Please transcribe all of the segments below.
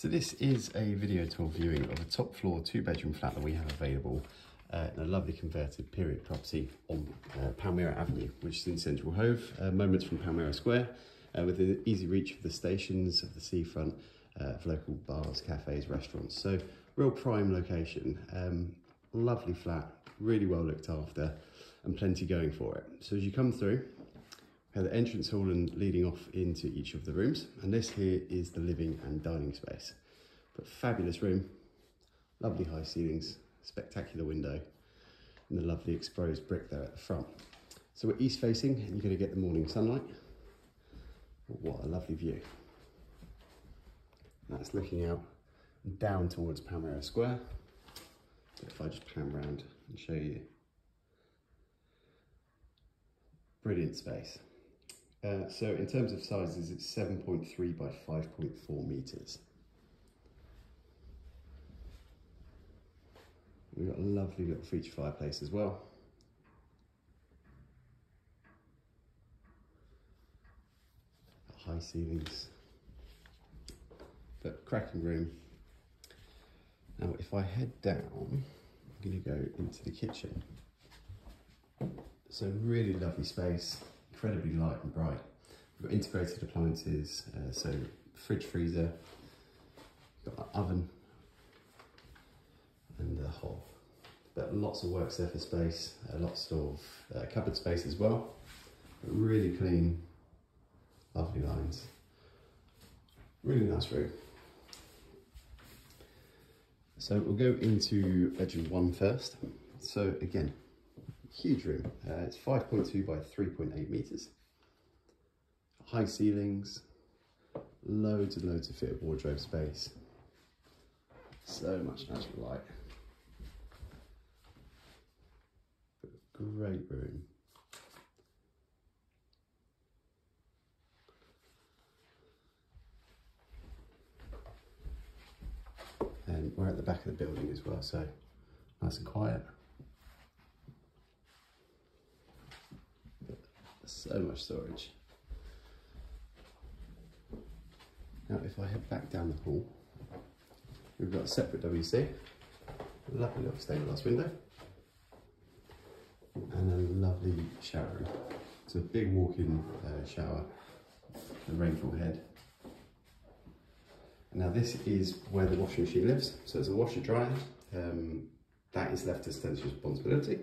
So this is a video tour viewing of a top floor two bedroom flat that we have available uh, in a lovely converted period property on uh, Palmeira Avenue, which is in Central Hove, uh, moments from Palmeira Square, uh, within easy reach of the stations, of the seafront, uh, of local bars, cafes, restaurants. So real prime location, um, lovely flat, really well looked after and plenty going for it. So as you come through, the entrance hall and leading off into each of the rooms. And this here is the living and dining space. But fabulous room, lovely high ceilings, spectacular window, and the lovely exposed brick there at the front. So we're east facing and you're gonna get the morning sunlight. What a lovely view. That's looking out down towards Palmeira Square. If I just pan around and show you. Brilliant space. Uh, so in terms of sizes, it's 7.3 by 5.4 meters. We've got a lovely little feature fireplace as well. High ceilings, but cracking room. Now, if I head down, I'm to go into the kitchen. So really lovely space incredibly light and bright. We've got integrated appliances, uh, so fridge, freezer, got oven, and a hob. But lots of work surface space, uh, lots of uh, cupboard space as well. But really clean, lovely lines. Really nice room. So we'll go into bedroom one first. So again, huge room. Uh, it's 5.2 by 3.8 meters. High ceilings, loads and loads of fitted wardrobe space. So much natural light. Great room. And we're at the back of the building as well, so nice and quiet. So much storage. Now if I head back down the hall, we've got a separate WC, lovely little stained glass window, and a lovely shower room. It's a big walk-in uh, shower, a rainfall head. Now this is where the washing machine lives, so it's a washer dryer. Um, that is left to Sten's responsibility.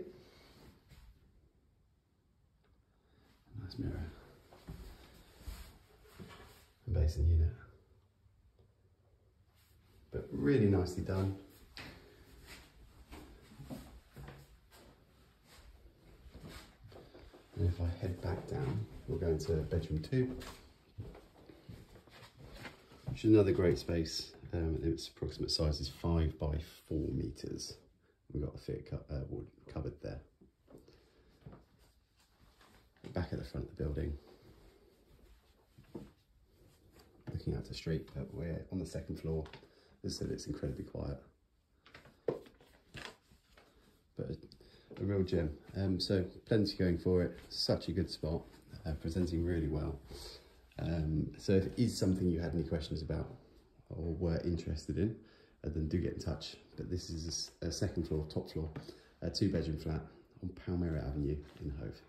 Nice mirror and basin unit. But really nicely done. And if I head back down, we'll go into bedroom two, which is another great space. Um, its approximate size is five by four meters. We've got a fit uh, wood cupboard there back at the front of the building. Looking out the street, but we're on the second floor. Said, it's incredibly quiet. But a, a real gem. Um, so plenty going for it. Such a good spot. Uh, presenting really well. Um, so if it is something you had any questions about or were interested in, uh, then do get in touch. But this is a, a second floor, top floor, a two bedroom flat on Palmeira Avenue in Hove.